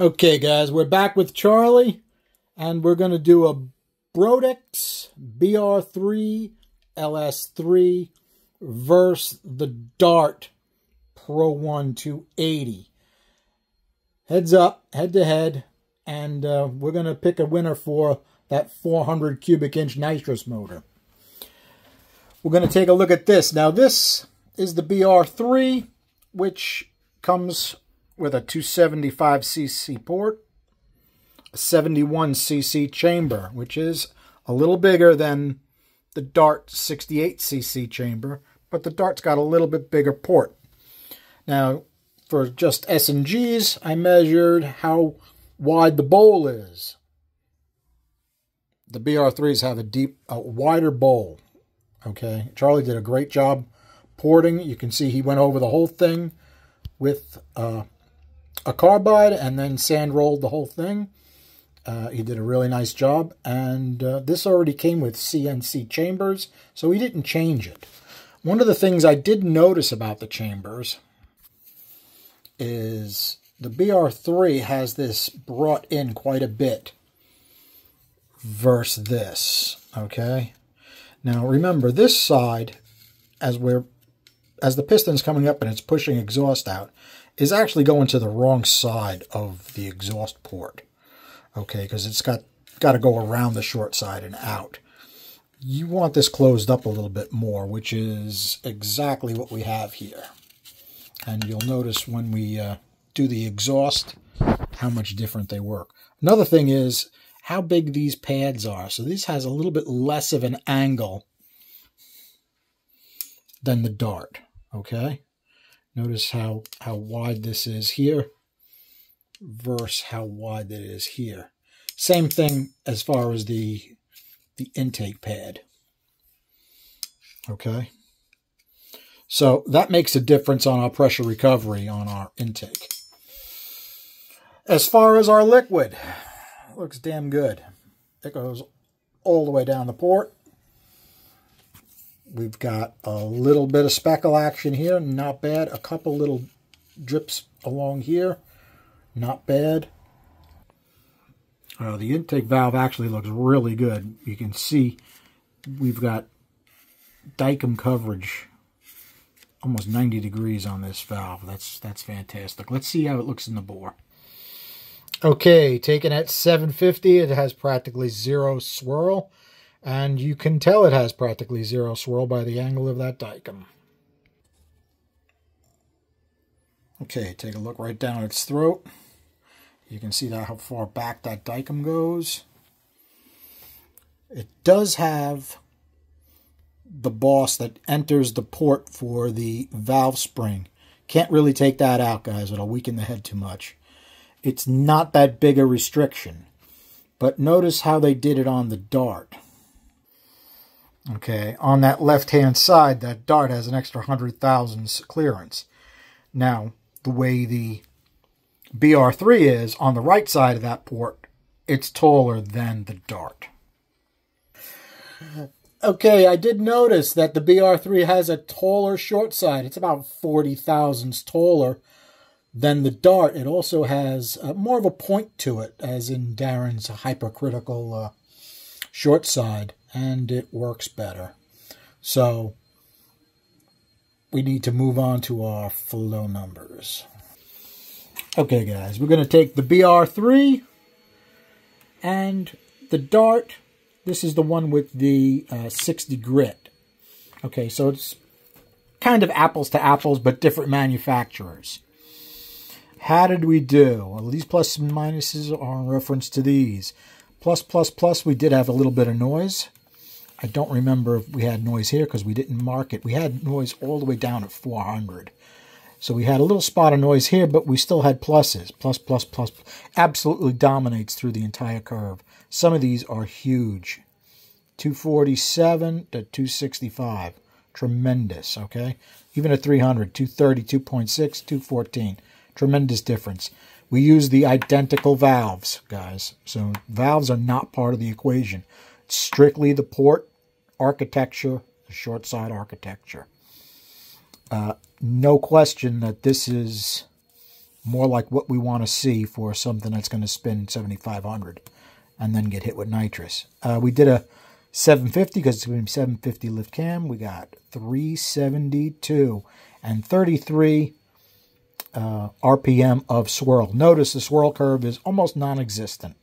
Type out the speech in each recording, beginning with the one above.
Okay, guys, we're back with Charlie, and we're going to do a Brodix BR3 LS3 versus the Dart Pro 1 280. Heads up, head to head, and uh, we're going to pick a winner for that 400 cubic inch nitrous motor. We're going to take a look at this. Now, this is the BR3, which comes with a 275cc port, a 71cc chamber, which is a little bigger than the Dart 68cc chamber, but the Dart's got a little bit bigger port. Now, for just S&Gs, I measured how wide the bowl is. The BR3s have a deep, a wider bowl. Okay, Charlie did a great job porting. You can see he went over the whole thing with uh, a carbide and then sand rolled the whole thing. Uh, he did a really nice job, and uh, this already came with CNC chambers, so he didn't change it. One of the things I did notice about the chambers is the BR3 has this brought in quite a bit versus this, okay? Now remember, this side, as we're as the piston's coming up and it's pushing exhaust out, is actually going to the wrong side of the exhaust port. Okay, because it's got, got to go around the short side and out. You want this closed up a little bit more, which is exactly what we have here. And you'll notice when we uh, do the exhaust, how much different they work. Another thing is how big these pads are. So this has a little bit less of an angle than the Dart, okay? Notice how, how wide this is here versus how wide it is here. Same thing as far as the, the intake pad. Okay. So that makes a difference on our pressure recovery on our intake. As far as our liquid, looks damn good. It goes all the way down the port. We've got a little bit of speckle action here, not bad. A couple little drips along here, not bad. Uh, the intake valve actually looks really good. You can see we've got Dykem coverage almost 90 degrees on this valve. That's that's fantastic. Let's see how it looks in the bore. Okay, taken at 750, it has practically zero swirl. And you can tell it has practically zero swirl by the angle of that Dykem. Okay, take a look right down its throat. You can see that how far back that Dykem goes. It does have the boss that enters the port for the valve spring. Can't really take that out, guys. It'll weaken the head too much. It's not that big a restriction. But notice how they did it on the Dart. Okay, on that left-hand side, that dart has an extra 100 thousandths clearance. Now, the way the BR3 is, on the right side of that port, it's taller than the dart. Okay, I did notice that the BR3 has a taller short side. It's about 40 thousandths taller than the dart. It also has uh, more of a point to it, as in Darin's hypercritical uh, short side and it works better. So we need to move on to our flow numbers. Okay, guys, we're going to take the BR3 and the Dart. This is the one with the uh, 60 grit. Okay, so it's kind of apples to apples, but different manufacturers. How did we do? Well, these plus and minuses are in reference to these. Plus, plus, plus, we did have a little bit of noise. I don't remember if we had noise here because we didn't mark it. We had noise all the way down at 400. So we had a little spot of noise here, but we still had pluses. Plus, plus, plus. Absolutely dominates through the entire curve. Some of these are huge. 247 to 265. Tremendous, okay? Even at 300, 230, 2.6, 214. Tremendous difference. We use the identical valves, guys. So valves are not part of the equation strictly the port architecture, the short side architecture. Uh, no question that this is more like what we want to see for something that's going to spin 7500 and then get hit with nitrous. Uh, we did a 750 because it's going to be 750 lift cam. We got 372 and 33 uh, RPM of swirl. Notice the swirl curve is almost non-existent.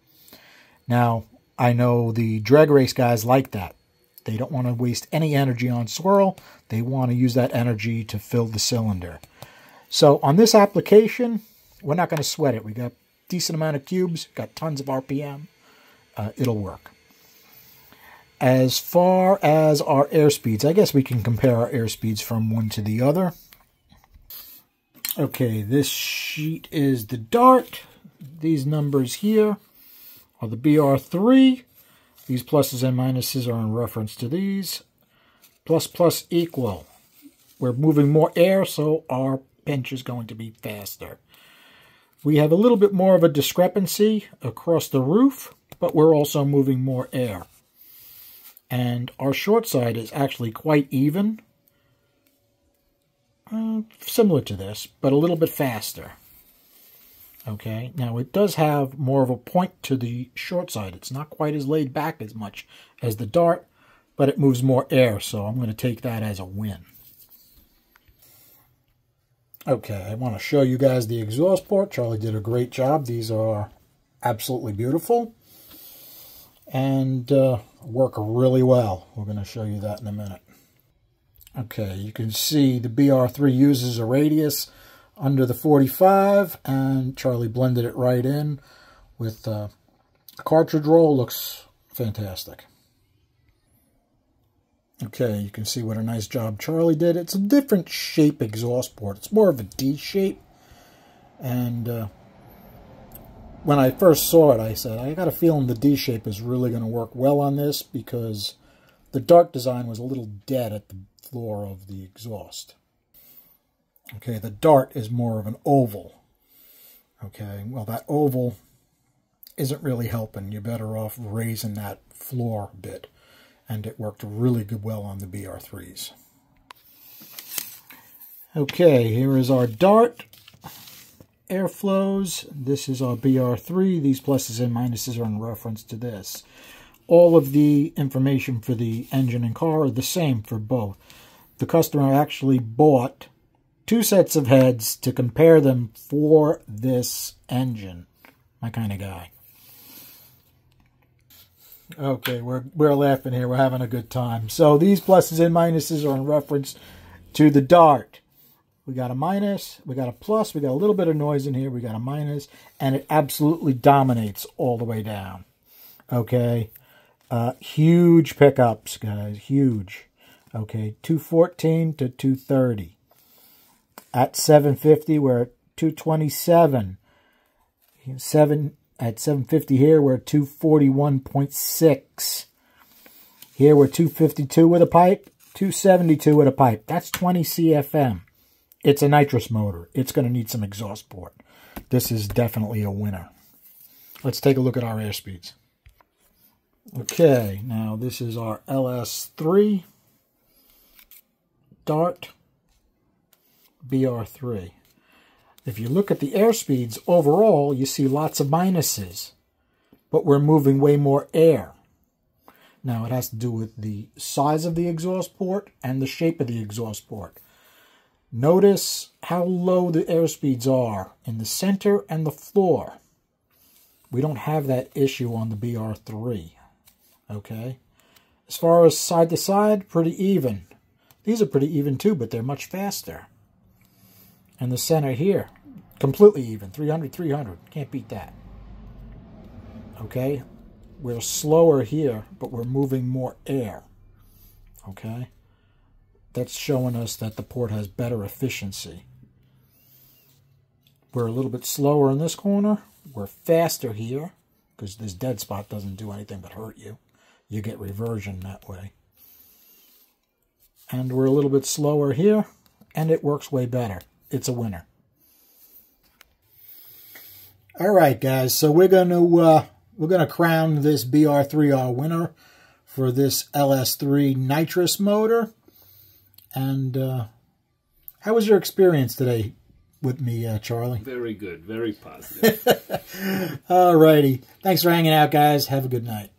Now, I know the drag race guys like that. They don't want to waste any energy on swirl. They want to use that energy to fill the cylinder. So on this application, we're not going to sweat it. We got decent amount of cubes, got tons of RPM. Uh, it'll work. As far as our airspeeds, I guess we can compare our airspeeds from one to the other. Okay, this sheet is the Dart. These numbers here are the BR3. These pluses and minuses are in reference to these. Plus plus equal. We're moving more air, so our pinch is going to be faster. We have a little bit more of a discrepancy across the roof, but we're also moving more air. And our short side is actually quite even. Uh, similar to this, but a little bit faster. Okay, now it does have more of a point to the short side. It's not quite as laid back as much as the Dart, but it moves more air, so I'm going to take that as a win. Okay, I want to show you guys the exhaust port. Charlie did a great job. These are absolutely beautiful and uh, work really well. We're going to show you that in a minute. Okay, you can see the BR3 uses a radius under the 45, and Charlie blended it right in with uh, cartridge roll. Looks fantastic. Okay, you can see what a nice job Charlie did. It's a different shape exhaust port. It's more of a D shape. And uh, when I first saw it, I said, I got a feeling the D shape is really going to work well on this because the Dart design was a little dead at the floor of the exhaust. Okay, the dart is more of an oval. Okay, well that oval isn't really helping. You're better off raising that floor bit. And it worked really good well on the BR3s. Okay, here is our dart airflows. This is our BR3. These pluses and minuses are in reference to this. All of the information for the engine and car are the same for both the customer actually bought two sets of heads to compare them for this engine. My kind of guy. Okay, we're we're laughing here. We're having a good time. So these pluses and minuses are in reference to the Dart. We got a minus, we got a plus, we got a little bit of noise in here, we got a minus, and it absolutely dominates all the way down. Okay, uh, huge pickups, guys, huge. Okay, 214 to 230. At 750, we're at 227. Seven at 750 here, we're at 241.6. Here we're 252 with a pipe, 272 with a pipe. That's 20 CFM. It's a nitrous motor. It's going to need some exhaust port. This is definitely a winner. Let's take a look at our air speeds. Okay, now this is our LS3. Dart BR3. If you look at the air speeds overall, you see lots of minuses, but we're moving way more air. Now, it has to do with the size of the exhaust port and the shape of the exhaust port. Notice how low the air speeds are in the center and the floor. We don't have that issue on the BR3. Okay? As far as side to side, pretty even. These are pretty even too, but they're much faster. And the center here, completely even, 300, 300. Can't beat that. Okay? We're slower here, but we're moving more air. Okay? That's showing us that the port has better efficiency. We're a little bit slower in this corner. We're faster here, because this dead spot doesn't do anything but hurt you. You get reversion that way and we're a little bit slower here and it works way better. It's a winner. All right, guys. So we're going to uh, we're going to crown this BR3R winner for this LS3 nitrous motor. And uh, how was your experience today, with me, uh, Charlie. Very good. Very positive. All righty. Thanks for hanging out, guys. Have a good night.